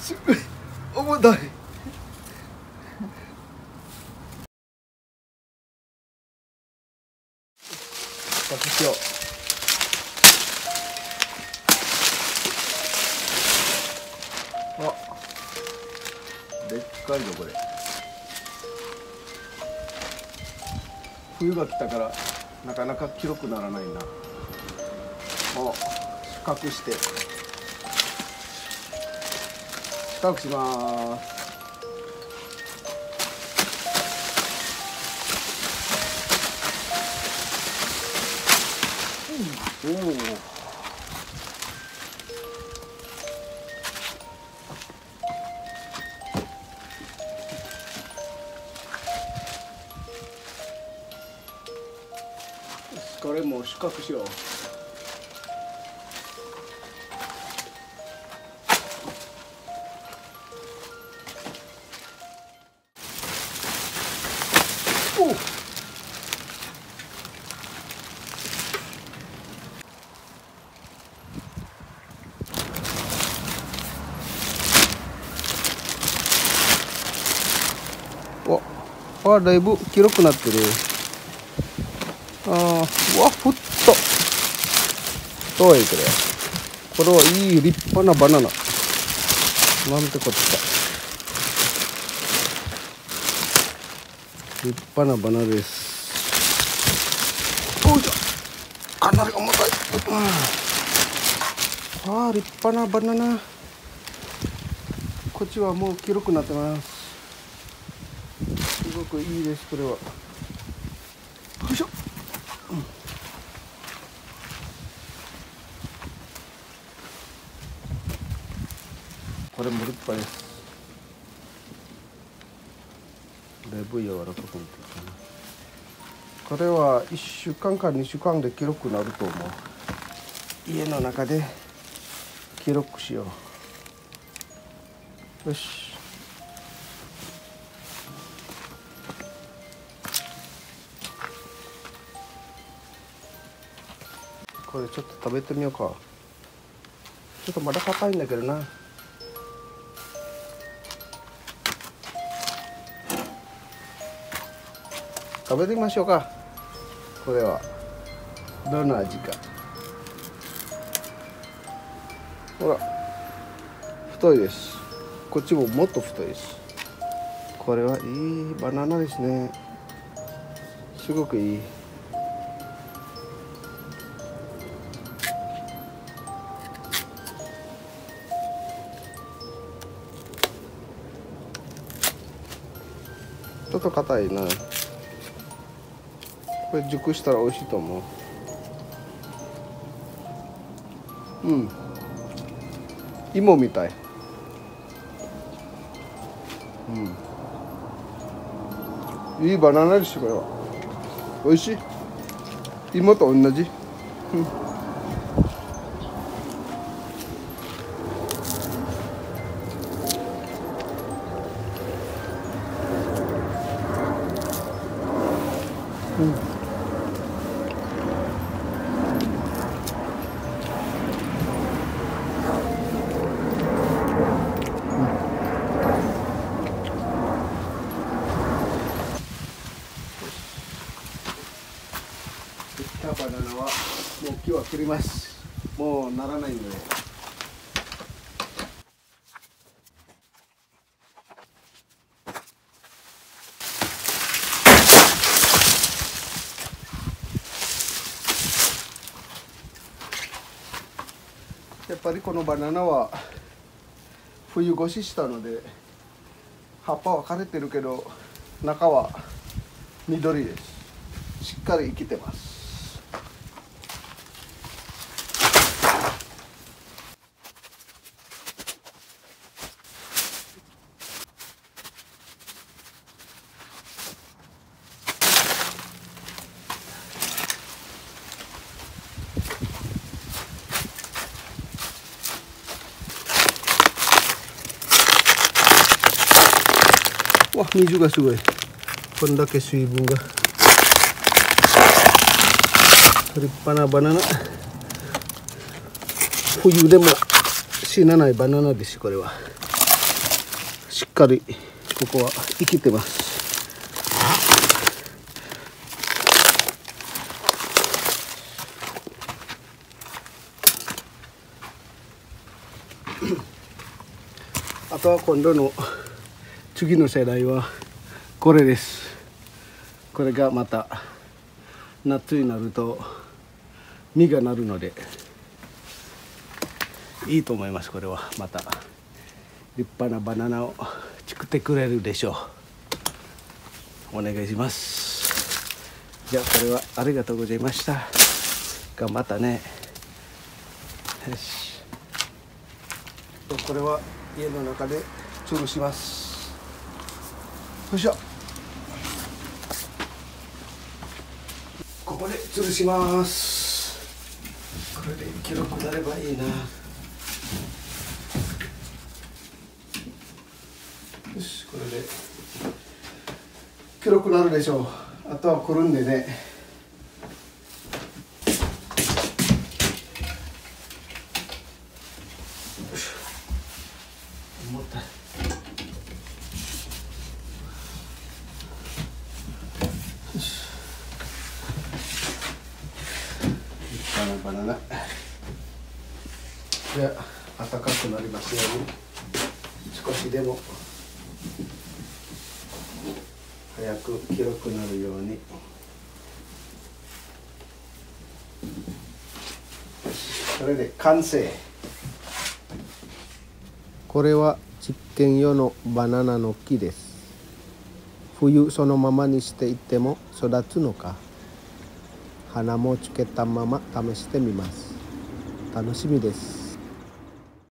すごい重たい。しよう。あ。でっかいぞこれ。冬が来たからなかなか広くならないな。あ。四角して。四角します。おおこれも四角しようお。わだいぶ広くなってる。あーうわふっと。どういくれこれはいい立派なバナナ。なんてこった。立派なバナナです。おいしょかなり重たい、うあ立派なバナナ。こっちはもう黄色くなってます。すごくいいですこれは。よいしょ、うん、これも立派ですだいぶ柔らかくなってきたなこれは1週間か2週間で記録なると思う家の中で記録しようよしこれちょっと食べてみようか。ちょっとまだ硬いんだけどな。食べてみましょうか。これは。どんな味か。ほら。太いです。こっちももっと太いです。これはいいバナナですね。すごくいい。ちょっと硬いな。これ熟したら美味しいと思う。うん。芋みたい。うん。いいバナナですこれは。美味しい。芋と同じ。うんうん。バナナはもう今日は切りますもうならないので。やっぱりこのバナナは冬越ししたので葉っぱは枯れてるけど中は緑です。しっかり生きてます。わ水がすごい。こんだけ水分が。立派なバナナ。冬でも死なないバナナですこれは。しっかりここは生きてます。あとは今度の次の世代はこれです。これがまた夏になると実がなるのでいいと思います。これはまた立派なバナナを作ってくれるでしょう。お願いします。じゃあこれはありがとうございました。頑張ったね。よし。これは家の中で吊るします。よいしょ。ここで吊るします。これで記録なればいいな。よしこれで。記録なるでしょう。あとはくるんでねなじゃあ暖かくなりますように。少しでも。早く広くなるように。これで完成。これは実験用のバナナの木です。冬そのままにしていても育つのか。鼻もつけたまま試してみます。楽しみです。